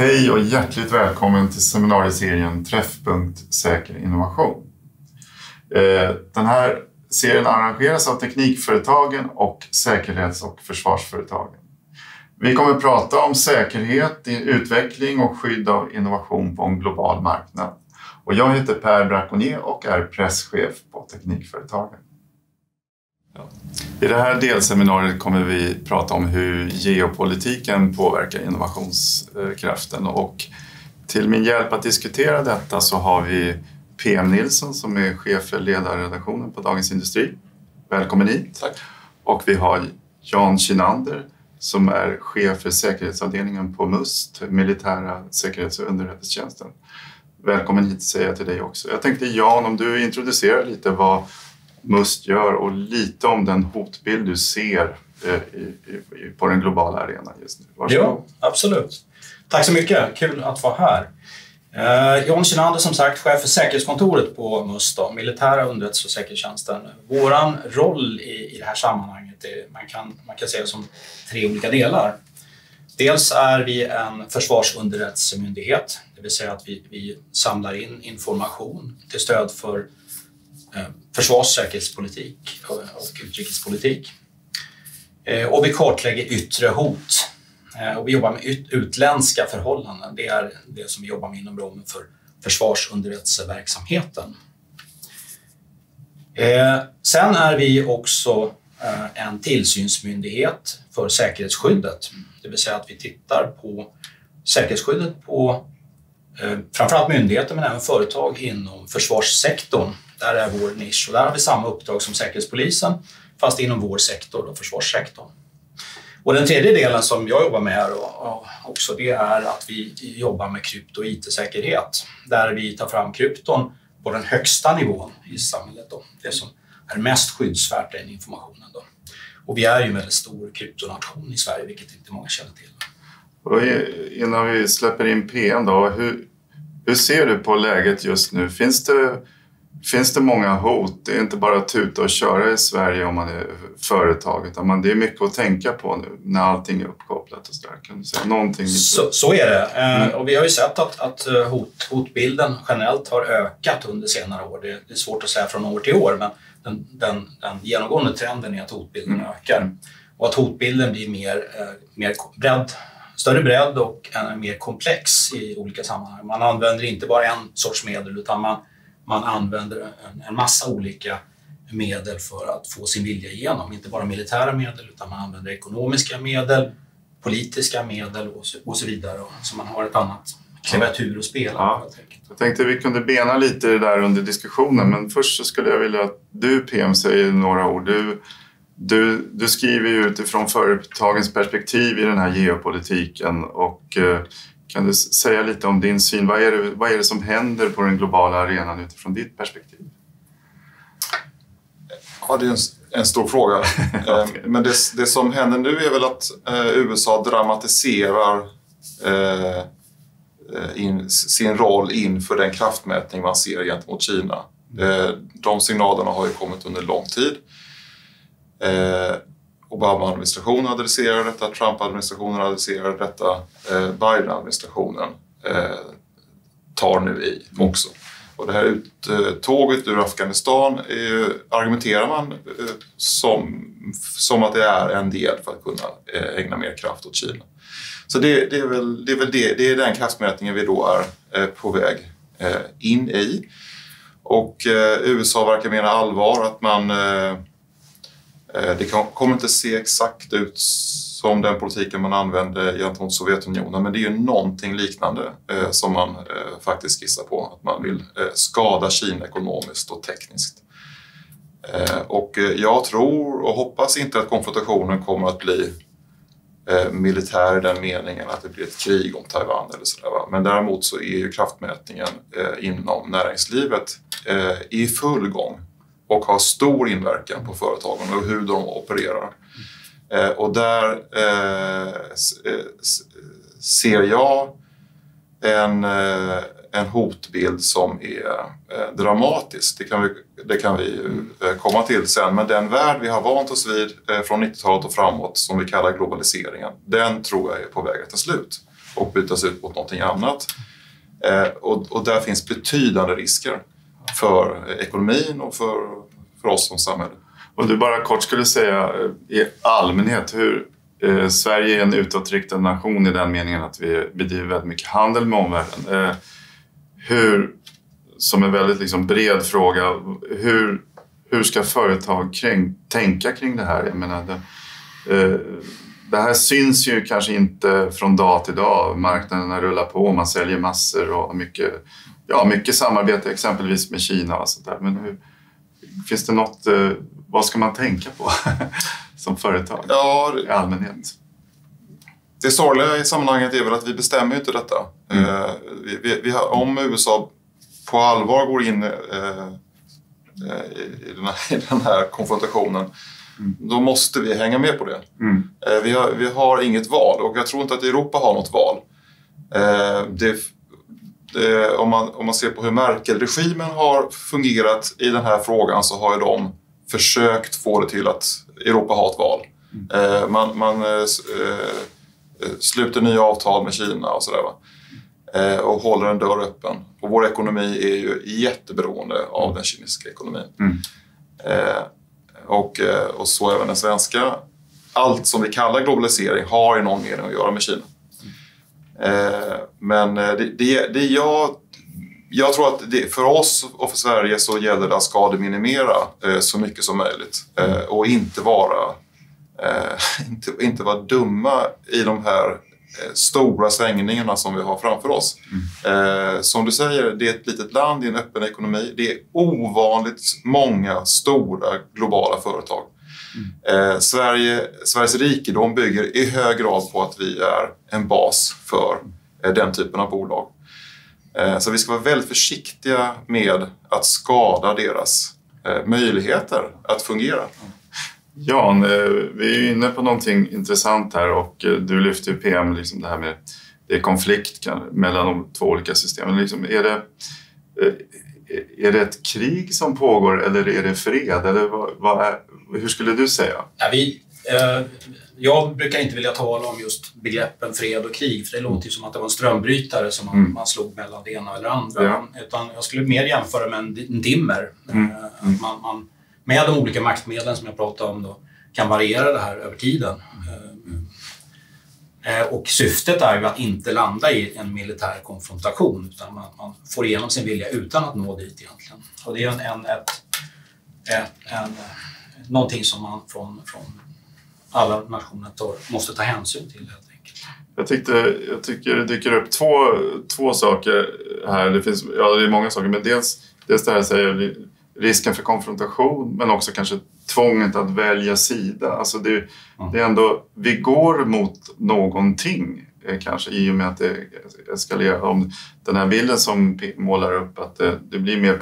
Hej och hjärtligt välkommen till seminarieserien Träffpunkt Säker innovation. Eh, den här serien arrangeras av Teknikföretagen och Säkerhets och försvarsföretagen. Vi kommer att prata om säkerhet, utveckling och skydd av innovation på en global marknad. Och jag heter Per Braconier och är presschef på Teknikföretagen. I det här delseminariet kommer vi prata om hur geopolitiken påverkar innovationskraften och till min hjälp att diskutera detta så har vi PM Nilsson som är chef för ledarredaktionen på Dagens Industri. Välkommen hit. Tack. Och vi har Jan Kinander som är chef för säkerhetsavdelningen på MUST, Militära säkerhets och underrättelsetjänsten. Välkommen hit säger jag till dig också. Jag tänkte Jan, om du introducerar lite vad MUST gör och lite om den hotbild du ser eh, i, i, på den globala arenan just nu. Varsågod. Ja, absolut. Tack så mycket. Kul att vara här. Eh, John Kinander som sagt, chef för säkerhetskontoret på MUST, då, militära underrättelse och säkerhetstjänsten. Vår roll i, i det här sammanhanget är, man kan, man kan se det som tre olika delar. Dels är vi en försvarsunderrättelsemyndighet, det vill säga att vi, vi samlar in information till stöd för eh, försvars säkerhetspolitik och, utrikespolitik. Eh, och vi kartlägger yttre hot eh, och vi jobbar med utländska förhållanden. Det är det som vi jobbar med inom ramen för försvarsunderrättelseverksamheten. Eh, sen är vi också en tillsynsmyndighet för säkerhetsskyddet. Det vill säga att vi tittar på säkerhetsskyddet på Eh, framförallt myndigheter men även företag inom försvarssektorn. Där är vår nisch och där har vi samma uppdrag som Säkerhetspolisen fast inom vår sektor, då, försvarssektorn. Och den tredje delen som jag jobbar med här också, det är att vi jobbar med krypto och IT-säkerhet där vi tar fram krypton på den högsta nivån i samhället. Då. Det som är mest skyddsvärt, den informationen. Då. Och vi är ju en väldigt stor kryptonation i Sverige, vilket inte många känner till. Och innan vi släpper in PM då, hur, hur ser du på läget just nu? Finns det, finns det många hot? Det är inte bara att tuta och köra i Sverige om man är företag, utan man, det är mycket att tänka på nu när allting är uppkopplat och sådär. Kan du säga någonting? Så, så är det. Eh, mm. Och vi har ju sett att, att eh, hot, hotbilden generellt har ökat under senare år. Det, det är svårt att säga från år till år, men den, den, den genomgående trenden är att hotbilden mm. ökar och att hotbilden blir mer, eh, mer bredd, större bredd och mer komplex i olika sammanhang. Man använder inte bara en sorts medel utan man, man använder en, en massa olika medel för att få sin vilja igenom. Inte bara militära medel utan man använder ekonomiska medel, politiska medel och så, och så vidare. Så man har ett annat klaviatur att spela ja. Jag tänkte vi kunde bena lite det där under diskussionen men först så skulle jag vilja att du PM säger några ord. Du, du, du skriver ju utifrån företagens perspektiv i den här geopolitiken och eh, kan du säga lite om din syn? Vad är, det, vad är det som händer på den globala arenan utifrån ditt perspektiv? Ja, det är en, en stor fråga. Eh, men det, det, som händer nu är väl att eh, USA dramatiserar eh, in, sin roll inför den kraftmätning man ser gentemot Kina. Eh, de signalerna har ju kommit under lång tid. Eh, Obama-administrationen adresserar detta, Trump-administrationen adresserar detta, eh, Biden-administrationen eh, tar nu i också. Och det här uttåget eh, ur Afghanistan är, argumenterar man som, som att det är en del för att kunna ägna mer kraft åt Kina. Så det, det, är väl, det är väl det, det är den kraftmätningen vi då är eh, på väg eh, in i. Och eh, USA verkar mena allvar att man... Eh, det kommer inte se exakt ut som den politiken man använde gentemot Sovjetunionen men det är ju någonting liknande eh, som man eh, faktiskt skissar på. Att man vill skada Kina ekonomiskt och tekniskt. Och jag tror och hoppas inte att konfrontationen kommer att bli militär i den meningen att det blir ett krig om Taiwan eller sådär. Men däremot så är ju kraftmätningen inom näringslivet i full gång och har stor inverkan på företagen och hur de opererar. Eh, och där eh, eh, ser jag en en hotbild som är eh, dramatisk. Det kan, vi, det kan vi eh, komma till sen. Men den värld vi har vant oss vid eh, från 90-talet och framåt som vi kallar globaliseringen, den tror jag är på väg att ta slut. och bytas ut mot någonting annat. Eh, och, och där finns betydande risker för ekonomin och för, för oss som samhälle. Om du bara kort skulle säga eh, i allmänhet hur eh, Sverige är en utåtriktad nation i den meningen att vi bedriver väldigt mycket handel med omvärlden. Eh, hur, som en väldigt liksom, bred fråga, hur, hur ska företag kring, tänka kring det här? Jag menar, det, eh, det här syns ju kanske inte från dag till dag. Marknaderna rullar på, man säljer massor och mycket, ja, mycket samarbete exempelvis med Kina och sånt där. Men hur, finns det något, eh, vad ska man tänka på som företag Ja, i allmänhet? Det sorgliga i sammanhanget är väl att vi bestämmer inte detta. Mm. Eh, vi, vi, vi om USA på allvar går in eh, eh, i, den här, i den här konfrontationen Mm. då måste vi hänga med på det. Mm. Vi, har, vi har inget val och jag tror inte att Europa har något val. Det, det, om, man, om man ser på hur Merkel-regimen har fungerat i den här frågan så har ju de försökt få det till att Europa har ett val. Eh, man man eh, eh, sluter nya avtal med Kina och sådär. Eh, och håller en dörr öppen. Och vår ekonomi är ju jätteberoende av den kinesiska ekonomin. Mm. Eh, och, eh, och så även den svenska. Allt som vi kallar globalisering har i någon mening att göra med Kina. Eh, men eh, det, det, det jag, jag tror att det, för oss och för Sverige så gäller det att skademinimera eh, så mycket som möjligt och inte vara, inte, inte vara dumma i de här stora svängningarna som vi har framför oss. Eh, som du säger, det är ett litet land i en öppen ekonomi. Det är ovanligt många stora globala företag. Eh, Sverige, Sveriges rikedom bygger i hög grad på att vi är en bas för eh, den typen av bolag. Eh, så vi ska vara väldigt försiktiga med att skada deras eh, möjligheter att fungera. Jan, eh, vi är inne på någonting intressant här och eh, du lyfter ju PM, liksom det här med det är konflikt mellan de två olika systemen. Liksom, är, det, är det ett krig som pågår eller är det fred? Eller vad, vad är, hur skulle du säga? Ja, vi, eh, jag brukar inte vilja tala om just begreppen fred och krig för det låter ju som att det var en strömbrytare som man, Mm. man slog mellan det ena eller andra. Ja. Utan jag skulle mer jämföra med en, di- en dimmer. Mm. Eh, att man, man, med de olika maktmedlen som jag pratade om då, kan variera det här över tiden. Eh, Och syftet är ju att inte landa i en militär konfrontation utan man, man får igenom sin vilja utan att nå dit egentligen. Och det är en, en, ett, en, någonting som man från, från alla nationer tar, måste ta hänsyn till helt enkelt. Jag, tyckte, jag tycker det dyker upp två, två saker här. Det, finns, ja, det är många saker, men dels, dels det här säger risken för konfrontation men också kanske tvånget att välja sida. Alltså det, Mm. det är ändå, vi går mot någonting kanske i och med att det eskalerar. Om den här bilden som målar upp att det, det blir mer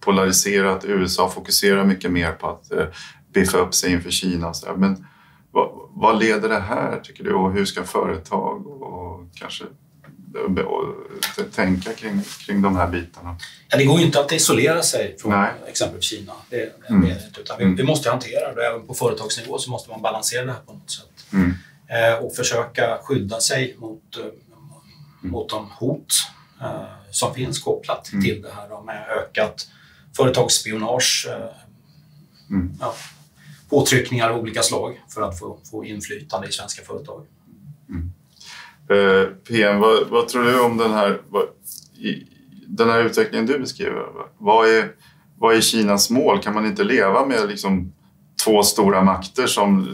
polariserat. USA fokuserar mycket mer på att eh, biffa upp sig inför Kina. Så. Men vad, vad leder det här tycker du och hur ska företag och kanske och tänka kring, kring de här bitarna? Ja, det går ju inte att isolera sig från Nej. exempelvis Kina. Det, det Mm. utan vi, Mm. vi måste hantera det. Även på företagsnivå så måste man balansera det här på något sätt. Mm. Eh, och försöka skydda sig mot, eh, mot de hot eh, som finns kopplat Mm. till det här då, med ökat företagsspionage, Mm. ja, påtryckningar av olika slag för att få, få inflytande i svenska företag. Eh, PM, vad, vad tror du om den här, vad, i, den här utvecklingen du beskriver? Vad är, vad är Kinas mål? Kan man inte leva med liksom två stora makter som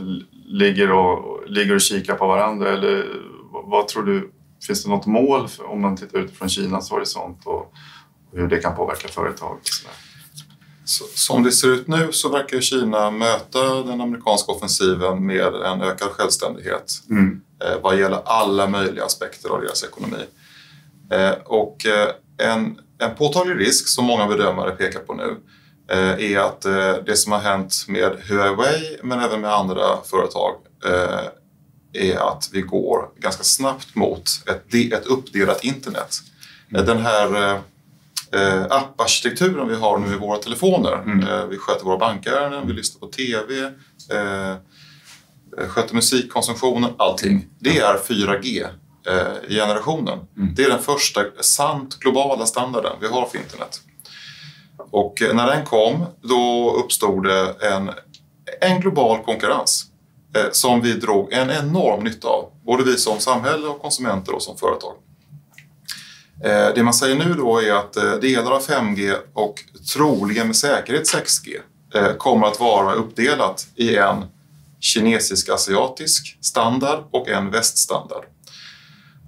ligger och, ligger och kikar på varandra? Eller vad, tror du? Finns det något mål för, om man tittar utifrån Kinas horisont och hur det kan påverka företag? Så, som det ser ut nu så verkar Kina möta den amerikanska offensiven med en ökad självständighet Mm. eh, vad gäller alla möjliga aspekter av deras ekonomi. Eh, och eh, en, en påtaglig risk som många bedömare pekar på nu är att eh, det som har hänt med Huawei men även med andra företag eh, är att vi går ganska snabbt mot ett, de- ett uppdelat internet. Eh, Den här eh, eh, apparkitekturen vi har nu i våra telefoner. Mm. Eh, vi sköter våra bankärenden, vi lyssnar på TV, eh, eh, sköter musikkonsumtionen, allting. Det är 4G eh, generationen. Mm. Det är den första sant globala standarden vi har för internet. Och när den kom, då uppstod det en, en global konkurrens eh, som vi drog en enorm nytta av. Både vi som samhälle och konsumenter och som företag. Eh, det man säger nu då är att eh, delar av 5G och troligen med säkerhet 6G eh, kommer att vara uppdelat i en kinesisk-asiatisk standard och en väststandard.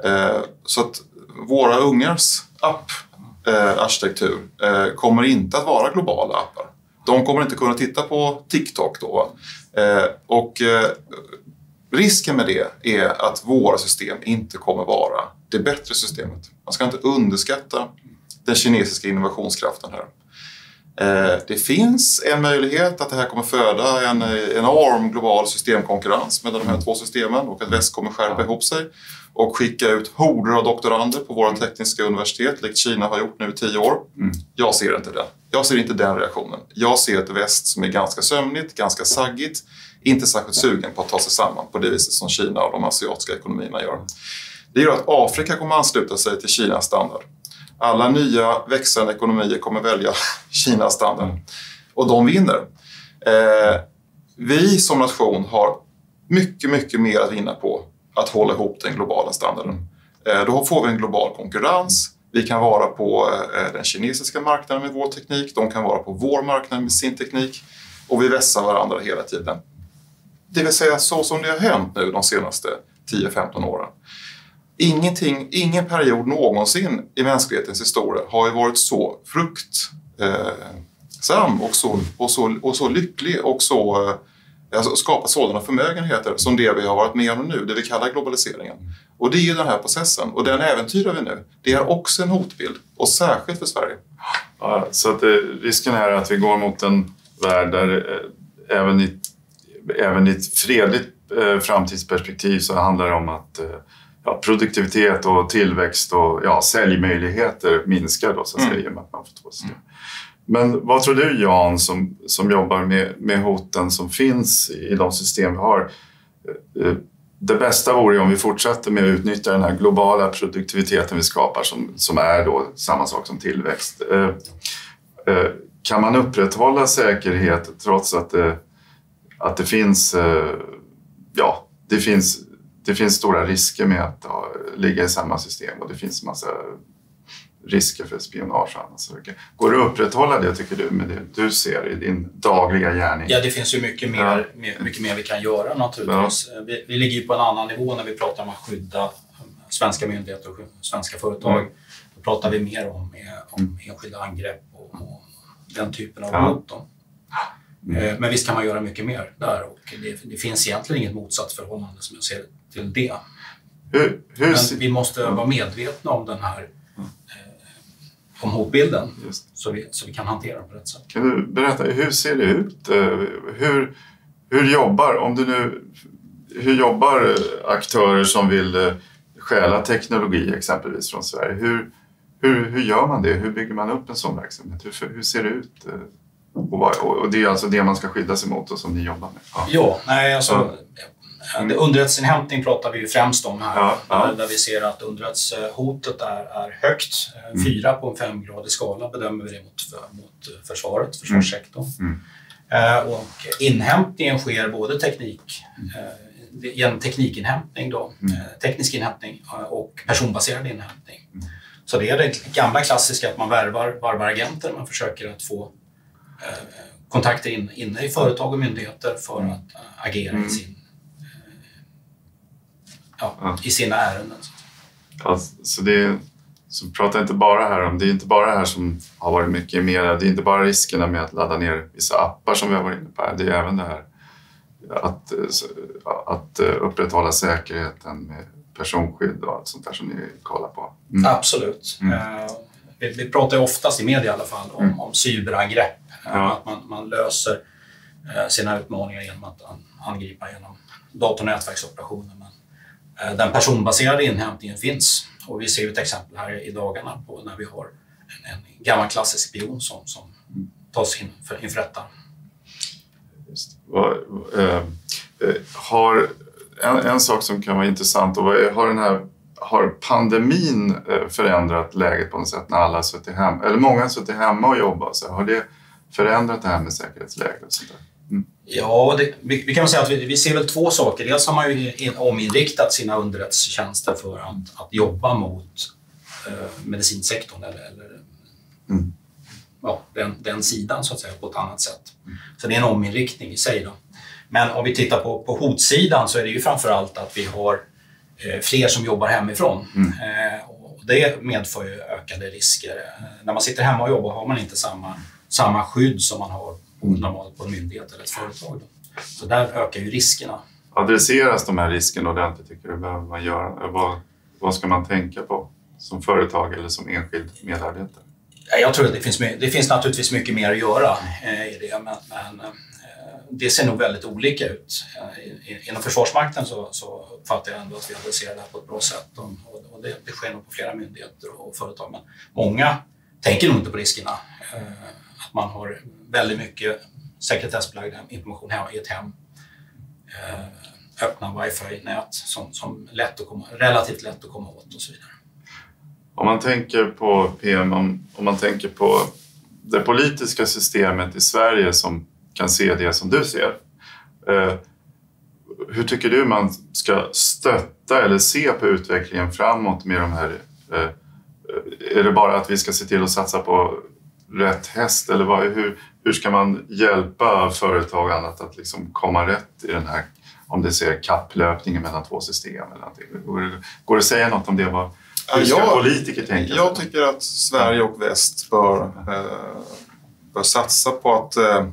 Eh, så att våra ungars app apparkitektur kommer inte att vara globala appar. De kommer inte kunna titta på TikTok då. Och risken med det är att våra system inte kommer vara det bättre systemet. Man ska inte underskatta den kinesiska innovationskraften här. Eh, det finns en möjlighet att det här kommer föda en enorm global systemkonkurrens mellan de här två systemen och att väst kommer skärpa ihop sig och skicka ut horder av doktorander på våra tekniska universitet, likt Kina har gjort nu i tio år. Mm. Jag ser inte den. Jag ser inte den reaktionen. Jag ser ett väst som är ganska sömnigt, ganska saggigt, inte särskilt sugen på att ta sig samman på det viset som Kina och de asiatiska ekonomierna gör. Det gör att Afrika kommer ansluta sig till Kinas standard. Alla nya växande ekonomier kommer välja Kinas standard och de vinner. Eh, vi som nation har mycket, mycket mer att vinna på att hålla ihop den globala standarden. Eh, då får vi en global konkurrens. Vi kan vara på eh, den kinesiska marknaden med vår teknik. De kan vara på vår marknad med sin teknik. Och vi vässar varandra hela tiden. Det vill säga så som det har hänt nu de senaste 10-15 åren. Ingenting, ingen period någonsin i mänsklighetens historia har ju varit så fruktsam eh, och så, och så, och så lycklig och så, eh, alltså skapat sådana förmögenheter som det vi har varit med om nu, det vi kallar globaliseringen. Och det är ju den här processen och den äventyrar vi nu. Det är också en hotbild och särskilt för Sverige. Ja, så att det, risken är att vi går mot en värld där eh, även i, även i ett fredligt eh, framtidsperspektiv så handlar det om att eh, ja, produktivitet och tillväxt och ja, säljmöjligheter minskar då, så att mm. säga, med att man får två system. Men vad tror du Jan som, som jobbar med, med hoten som finns i de system vi har? Eh, det bästa vore ju om vi fortsätter med att utnyttja den här globala produktiviteten vi skapar som, som är då samma sak som tillväxt. Eh, eh, kan man upprätthålla säkerhet trots att det, att det finns, ja, det finns det finns stora risker med att ligga i samma system och det finns massa risker för spionage och annat. Så går det att upprätthålla det, tycker du, med det du ser i din dagliga gärning? Ja, det finns ju mycket mer, mycket mer vi kan göra naturligtvis. Ja. Vi, vi, ligger ju på en annan nivå när vi pratar om att skydda svenska myndigheter och svenska företag. Mm. Då pratar vi mer om, om mm. enskilda angrepp och, och den typen av hot. Ja. Mm. Men visst kan man göra mycket mer där och det, det finns egentligen inget motsatsförhållande som jag ser till det. Hur, hur... Men vi måste vara medvetna om den här eh, om hotbilden så vi, så vi kan hantera den på rätt sätt. Kan du berätta, hur ser det ut? Eh, hur, hur jobbar, om du nu, hur jobbar aktörer som vill eh, stjäla teknologi exempelvis från Sverige? Hur, hur, hur gör man det? Hur bygger man upp en sån verksamhet? Hur, hur ser det ut? Eh, och, och, det är alltså det man ska skydda sig mot och som ni jobbar med? Ja, ja nej, alltså. Mm. Underrättelseinhämtning pratar vi ju främst om här, ja, ja. där vi ser att underrättelsehotet är, är högt. Mm. Fyra på en femgradig skala bedömer vi det mot, mot försvaret, försvarssektorn. Mm. Mm. och inhämtningen sker både teknik, eh, genom teknikinhämtning, då, mm. eh, teknisk inhämtning och personbaserad inhämtning. Mm. Så det är det gamla klassiska att man värvar, varvar agenter, man försöker att få eh, kontakter in, inne i företag och myndigheter för att agera i sin ja, ja. i sina ärenden. Ja, så det så prata inte bara här om, det är inte bara det här som har varit mycket i media, det är inte bara riskerna med att ladda ner vissa appar som vi har varit inne på här, det är även det här att, att upprätthålla säkerheten med personskydd och allt sånt där som ni kollar på. Mm. Absolut. Mm. Uh, vi, vi, pratar ju oftast i media i alla fall om, mm. om cyberangrepp, ja. att man, man löser uh, sina utmaningar genom att angripa genom dator och nätverksoperationer. Eh, Eh, den personbaserade inhämtningen finns och vi ser ett exempel här i dagarna på när vi har en, en gammal klassisk spion som, som tas in för, inför rätta. Eh, eh, har, en, en, sak som kan vara intressant, och har den här har pandemin eh, förändrat läget på något sätt när alla suttit hemma, eller många har suttit hemma och jobbat? Så har det förändrat det här med säkerhetsläget och sånt där? Ja, det, vi, vi, kan säga att vi, vi, ser väl två saker. Dels har man ju in, ominriktat sina underrättelsetjänster för att, att jobba mot eh, medicinsektorn eller, eller mm. ja, den, den sidan så att säga på ett annat sätt. Mm. Så det är en ominriktning i sig. Då. Men om vi tittar på, på hotsidan så är det ju framför allt att vi har eh, fler som jobbar hemifrån. Mm. Eh, och det medför ju ökade risker. Eh, när man sitter hemma och jobbar har man inte samma, samma skydd som man har normalt på en myndighet eller ett företag. Då. Så där ökar ju riskerna. Adresseras de här riskerna ordentligt tycker du? Behöver man göra? Vad, vad ska man tänka på som företag eller som enskild medarbetare? Jag tror att det finns, det finns naturligtvis mycket mer att göra eh, i det, men, men det ser nog väldigt olika ut. Inom Försvarsmakten så, så uppfattar jag ändå att vi adresserar det här på ett bra sätt och, och det, det sker nog på flera myndigheter och företag. Men många tänker nog inte på riskerna. Eh, att man har väldigt mycket sekretessbelagd information i ett hem. Eh, öppna wifi-nät som, som lätt att komma, relativt lätt att komma åt och så vidare. Om man tänker på PM, om, om man tänker på det politiska systemet i Sverige som kan se det som du ser. Eh, hur tycker du man ska stötta eller se på utvecklingen framåt med de här... Eh, eh är det bara att vi ska se till att satsa på rätt häst eller vad, hur, hur ska man hjälpa företag och annat att liksom komma rätt i den här, om det ser kapplöpningen mellan två system eller någonting. Går, går det att säga något om det? Vad, hur ska jag, politiker tänka? Jag tycker att Sverige och väst bör, eh, bör satsa på att eh,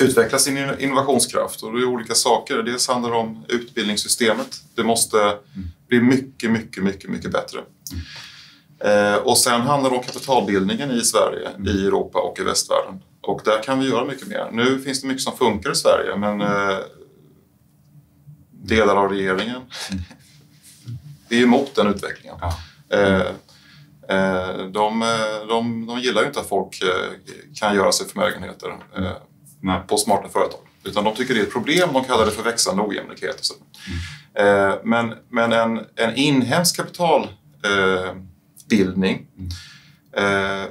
utveckla sin innovationskraft. Och det är olika saker. Dels handlar det om utbildningssystemet. Det måste mm. bli mycket, mycket, mycket, mycket bättre. Mm. Eh, och sen handlar det om kapitalbildningen i Sverige, mm. i Europa och i västvärlden. Och där kan vi göra mycket mer. Nu finns det mycket som funkar i Sverige men eh, delar av regeringen är emot den utvecklingen. Ja. Eh, eh de, de, de gillar ju inte att folk kan göra sig förmögenheter på smarta företag. Utan de tycker det är ett problem, de kallar det för växande ojämlikhet. Och så. Mm. Men men en, en inhemsk kapitalbildning, eh, mm. eh,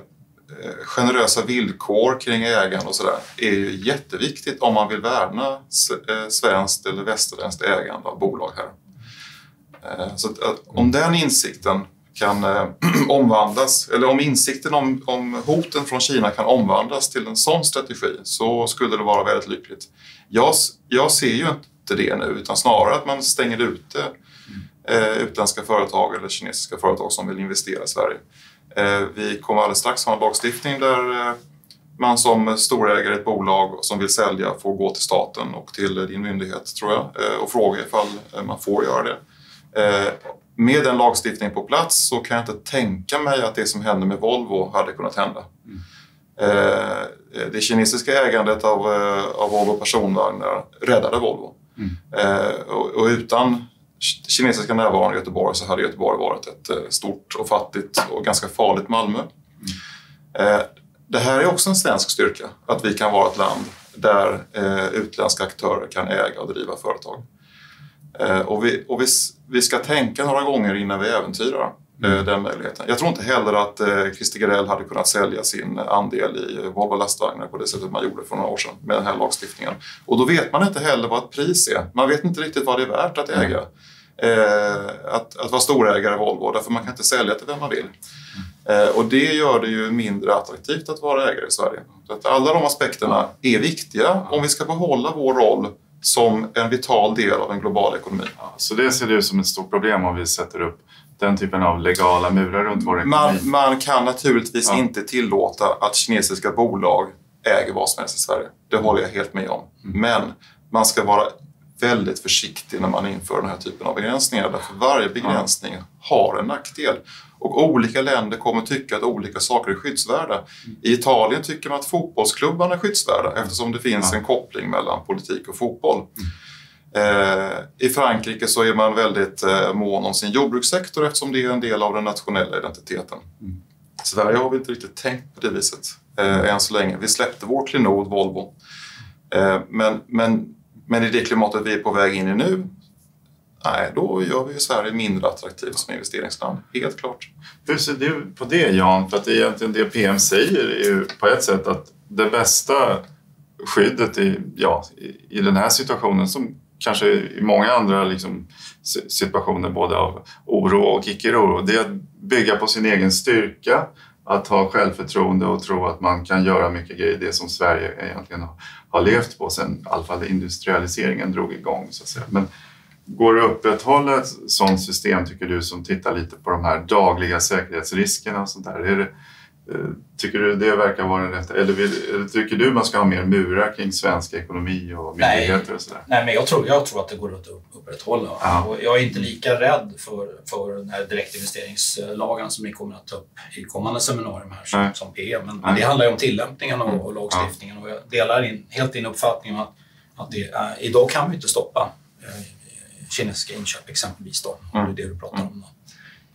generösa villkor kring ägande och sådär är ju jätteviktigt om man vill värna eh, svenskt eller västerländskt ägande av bolag här. Eh, så att, om den insikten kan eh, omvandlas, eller om insikten om, om hoten från Kina kan omvandlas till en sån strategi så skulle det vara väldigt lyckligt. Jag, jag ser ju inte det nu utan snarare att man stänger ute eh, utländska företag eller kinesiska företag som vill investera i Sverige. Eh, vi kommer alldeles strax ha en lagstiftning där eh, man som storägare i ett bolag som vill sälja får gå till staten och till din myndighet tror jag eh, och fråga ifall eh, man får göra det. Med den lagstiftningen på plats så kan jag inte tänka mig att det som hände med Volvo hade kunnat hända. Mm. Eh, det kinesiska ägandet av, eh, av Volvo personvagnar räddade Volvo. Mm. Eh, och, utan kinesiska närvaron i Göteborg så hade Göteborg varit ett stort och fattigt och ganska farligt Malmö. Mm. Det här är också en svensk styrka, att vi kan vara ett land där utländska aktörer kan äga och driva företag. Eh, och vi, och vi, vi ska tänka några gånger innan vi äventyrar eh, mm. den möjligheten. Jag tror inte heller att eh, Christer Gardell hade kunnat sälja sin andel i Volvo lastvagnar på det sättet man gjorde för några år sedan med den här lagstiftningen. Och då vet man inte heller vad ett pris är. Man vet inte riktigt vad det är värt att äga. Eh, att, att vara storägare i Volvo, därför man kan inte sälja till vem man vill. Eh, och det gör det ju mindre attraktivt att vara ägare i Sverige. Så att alla de aspekterna är viktiga om vi ska behålla vår roll som en vital del av den globala ekonomin. Ja, så det ser du som ett stort problem om vi sätter upp den typen av legala murar runt vår ekonomi? Man, man kan naturligtvis ja. inte tillåta att kinesiska bolag äger vad som helst i Sverige. Det håller jag helt med om. Mm. Men man ska vara väldigt försiktig när man inför den här typen av begränsningar. Därför varje begränsning har en nackdel. Och olika länder kommer tycka att olika saker är skyddsvärda. I Italien tycker man att fotbollsklubbarna är skyddsvärda eftersom det finns ja. en koppling mellan politik och fotboll. Eh, I Frankrike så är man väldigt eh, mån om sin jordbrukssektor eftersom det är en del av den nationella identiteten. Mm. Sverige har vi inte riktigt tänkt på det viset eh, än så länge. Vi släppte vår klenod Volvo. Men, men, men i det klimatet vi är på väg in i nu nej, då gör vi ju Sverige mindre attraktivt som investeringsland. Helt klart. Hur ser du på det Jan? För att det egentligen det PM säger är ju på ett sätt att det bästa skyddet i, ja, i den här situationen som kanske i många andra liksom, situationer både av oro och icke-oro, det är att bygga på sin egen styrka, att ha självförtroende och tro att man kan göra mycket grejer, det som Sverige egentligen har levt på sen i alla fall industrialiseringen drog igång. Så att säga. Men går det att upprätthålla ett sådant system, tycker du, som tittar lite på de här dagliga säkerhetsriskerna och sånt där? Är det, tycker du det verkar vara den rätta? Eller, eller tycker du man ska ha mer murar kring svensk ekonomi och myndigheter och sådär? Nej, men jag tror, jag tror att det går att upprätthålla. Ja. Och jag är inte lika rädd för, för den här direktinvesteringslagen som ni kommer att ta upp i kommande seminarium här som, Nej. som PM. Men, men det handlar ju om tillämpningen av, Mm. av lagstiftningen och jag delar in, helt din uppfattning att, att det, är- idag kan vi inte stoppa eh, kinesiska inköp exempelvis då, om Mm. det är det du pratar om. Då.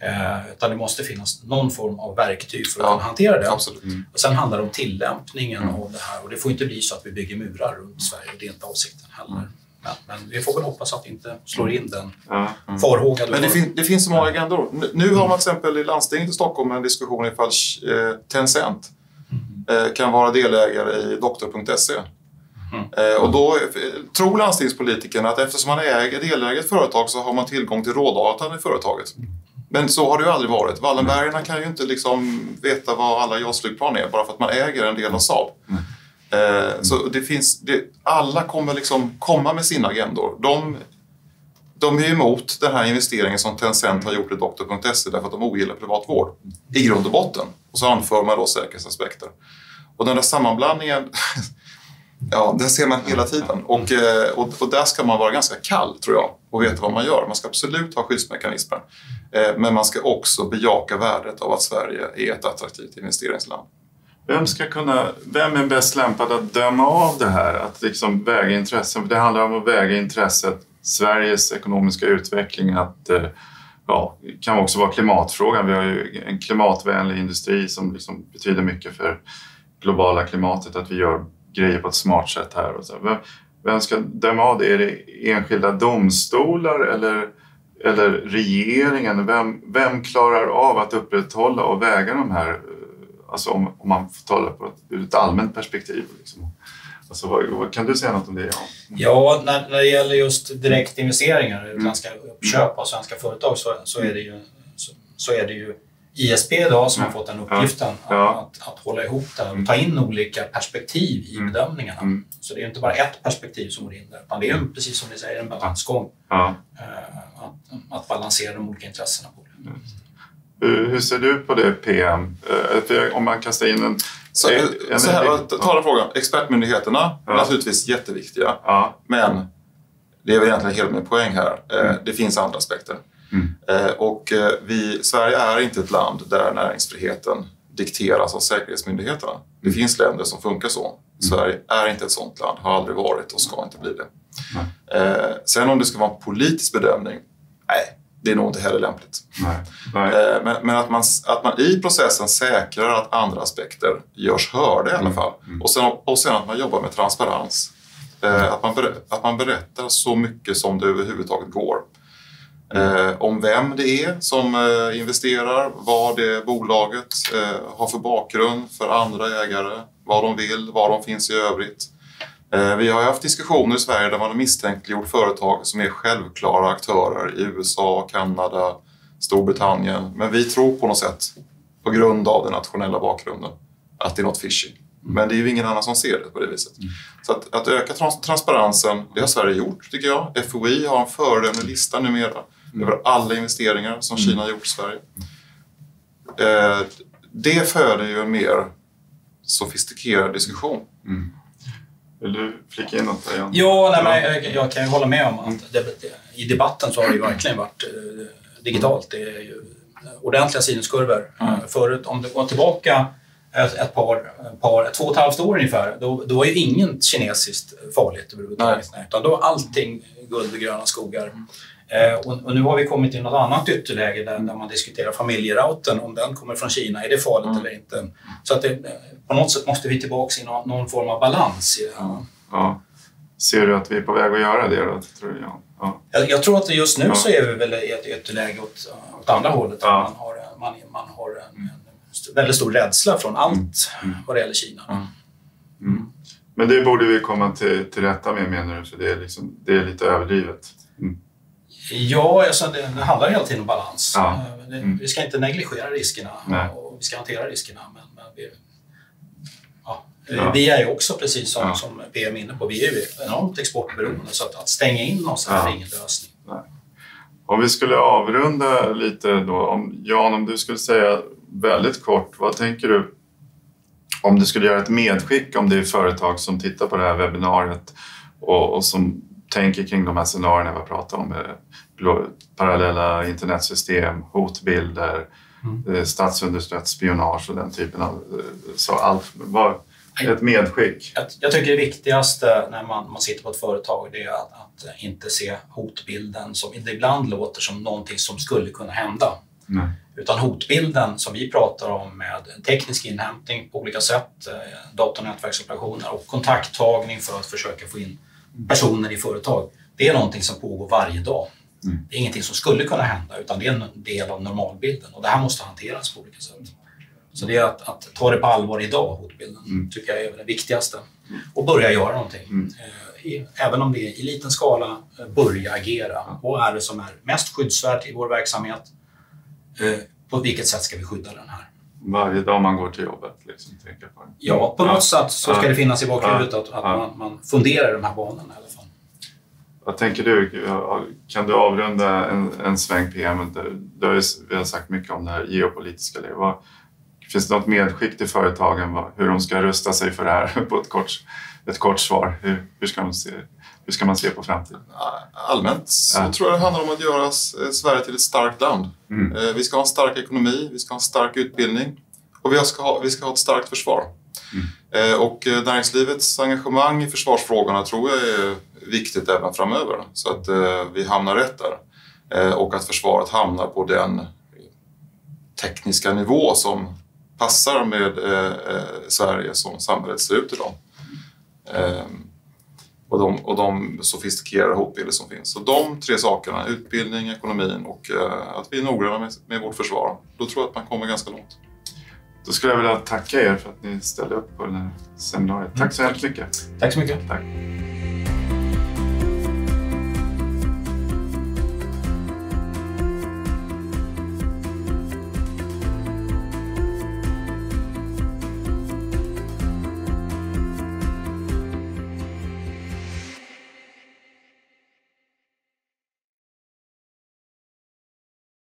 Eh, utan det måste finnas någon form av verktyg för att Ja, kunna hantera det. Absolut. Och sen handlar det om tillämpningen Mm. av det här och det får inte bli så att vi bygger murar runt Sverige. Det är inte avsikten heller. Men, men vi får väl hoppas att det inte slår in den Ja. farhåga du Men det, fin- det finns så många agendor. Nu- Nu har man till exempel i landstinget i Stockholm en diskussion ifall eh, Tencent eh, kan vara delägare i doktor.se. Eh, och då tror landstingspolitikerna att eftersom man äger delägare i ett företag så har man tillgång till rådatan i företaget. Men så har det ju aldrig varit. Wallenbergarna kan ju inte liksom veta vad alla JAS-flygplan är bara för att man äger en del av Saab. Eh, så det finns, det, alla kommer liksom komma med sina agendor. De, de är emot den här investeringen som Tencent har gjort i doktor.se därför att de ogillar privatvård i grund och botten. Och så anför man då säkerhetsaspekter. Och den där sammanblandningen, ja, den ser man hela tiden. Och, eh, och, och där ska man vara ganska kall, tror jag, och veta vad man gör. Man ska absolut ha skyddsmekanismer. Eh, Men man ska också bejaka värdet av att Sverige är ett attraktivt investeringsland. Vem, ska kunna, vem är bäst lämpad att döma av det här? Att liksom väga intressen? För det handlar om att väga intresset, Sveriges ekonomiska utveckling, att eh, ja, det kan också vara klimatfrågan. Vi har ju en klimatvänlig industri som liksom betyder mycket för globala klimatet, att vi gör grejer på ett smart sätt här. Och så. Vem, vem ska döma av det? Är det enskilda domstolar eller, eller regeringen? Vem, vem klarar av att upprätthålla och väga de här, eh, alltså om, om man får tala på ett, ur ett allmänt perspektiv? Liksom. Alltså, vad, vad, kan du säga något om det? Jan? Ja, när, när det gäller just direktinvesteringar, utländska uppköp av svenska företag, så, så, är det ju, så, så är det ju ISP idag som har fått den uppgiften Ja. Att, att hålla ihop det och ta in olika perspektiv i Mm. bedömningarna. Mm. Så det är inte bara ett perspektiv som går in där, utan det är ju precis som ni säger en balansgång. Ja. eh, Att, att balansera de olika intressena. på det. Hur, hur ser du på det PM? Eh, för Om man kastar in en... Så, en- så här, ta den frågan. Expertmyndigheterna är Ja. naturligtvis jätteviktiga. Ja, Men det är väl egentligen hela min poäng här. Eh, Det finns andra aspekter. Mm. Eh, Och eh, vi, Sverige är inte ett land där näringsfriheten dikteras av säkerhetsmyndigheterna. Det finns länder som funkar så. Sverige är inte ett sånt land, har aldrig varit och ska inte bli det. Eh, Sen om det ska vara en politisk bedömning? Nej, det är nog inte heller lämpligt. nej. nej. Eh, Men, men att, man, att man i processen säkrar att andra aspekter görs hörda i alla fall. Och, sen, och sen att man jobbar med transparens. Eh, Att man, ber, att man berättar så mycket som det överhuvudtaget går. Eh, om vem det är som eh, investerar, vad det bolaget eh, har för bakgrund för andra ägare, vad de vill, var de finns i övrigt. Eh, vi har haft diskussioner i Sverige där man har misstänkliggjort företag som är självklara aktörer i USA, Kanada, Storbritannien. Men vi tror på något sätt, på grund av den nationella bakgrunden, att det är något fishy. Men det är ju ingen annan som ser det på det viset. Så att, att öka trans- transparensen, det har Sverige gjort tycker jag. FOI har en föredömlig lista numera över alla investeringar som Kina har gjort i Sverige. Eh, det föder ju en mer sofistikerad diskussion. Vill du flika in något där, Jan? Ja, nej, men jag, jag kan ju hålla med om att det, i debatten så har det ju verkligen varit eh, digitalt. Det är ju ordentliga sinuskurvor. Mm. Förut, om det går tillbaka ett, ett par, par, två och ett halvt år ungefär, då, då var ju inget kinesiskt farligt överhuvudtaget. Nej. Utan då var allting guld och gröna skogar. Eh, och, nu har vi kommit till något annat ytterläge där, där man diskuterar familjerouten, om den kommer från Kina, är det farligt Mm. eller inte? Så att det, eh, på något sätt måste vi tillbaka i någon, någon form av balans i det här. Ja. Ser du att vi är på väg att göra det då, tror Jan? Ja. Jag, jag tror att just nu Ja. så är vi väl i ett, ett läge åt, åt andra hållet. Ja. Man har, man, man har en, en väldigt stor rädsla från allt Mm. vad det gäller Kina. Men det borde vi komma till, till rätta med menar du? För det är, liksom, det är lite överdrivet. Mm. Ja, alltså det, det handlar hela tiden om balans. Ja. Eh, Mm. Vi ska inte negligera riskerna Nej. och vi ska hantera riskerna. Men, men vi, ja, Ja. vi är ju också, precis som, som PM är inne på, vi är ju enormt exportberoende. Så att, att stänga in oss är ingen lösning. Om vi skulle avrunda lite då. Om, Jan, om du skulle säga väldigt kort, vad tänker du om du skulle göra ett medskick om det är företag som tittar på det här webbinariet och, och som tänker kring de här scenarierna vi har pratat om, glo- parallella internetsystem, hotbilder, Mm. eh, statsunderstött spionage och den typen av eh, så allt. Vad, ett medskick. Jag, jag tycker det viktigaste när man, man sitter på ett företag det är att, att inte se hotbilden som det ibland låter som någonting som skulle kunna hända. Nej. Utan hotbilden som vi pratar om med teknisk inhämtning på olika sätt, eh, dator och nätverksoperationer och kontakttagning för att försöka få in personer i företag. Det är någonting som pågår varje dag. Mm. Det är ingenting som skulle kunna hända utan det är en del av normalbilden och det här måste hanteras på olika sätt. Så det är att, att ta det på allvar idag, hotbilden, Mm. tycker jag är det viktigaste. Och börja göra någonting. Mm. Eh, även om det är i liten skala, eh, börja agera. Vad är det som är mest skyddsvärt i vår verksamhet? Eh, på vilket sätt ska vi skydda den här? Varje dag man går till jobbet. Liksom, tänka på det. Ja, på något sätt så ska Ja. det finnas i bakhuvudet Ja. att, att Ja. man, man funderar i de här banorna i alla fall. Vad tänker du? Kan du avrunda en, en sväng PM? Du, har ju, vi har sagt mycket om det här geopolitiska läget. Finns det något medskick till företagen hur de ska rusta sig för det här på ett kort, ett kort svar? Hur, hur, ska de se, hur ska man se på framtiden? Allmänt så Ja. tror jag det handlar om att göra S- Sverige till ett starkt land. Mm. Eh, Vi ska ha en stark ekonomi, vi ska ha en stark utbildning och vi ska ha, vi ska ha ett starkt försvar. Mm. Eh, Och eh, näringslivets engagemang i försvarsfrågorna tror jag är viktigt även framöver. Så att eh, vi hamnar rätt där. Eh, Och att försvaret hamnar på den tekniska nivå som passar med eh, eh, Sverige som samhället ser ut idag. Och de, och de sofistikerade hotbilder som finns. Så de tre sakerna, utbildning, ekonomin och eh, att vi är noggranna med, med vårt försvar, då tror jag att man kommer ganska långt. Då skulle jag vilja tacka er för att ni ställde upp på det här seminariet. Tack så hemskt mycket. Tack så mycket. Tack.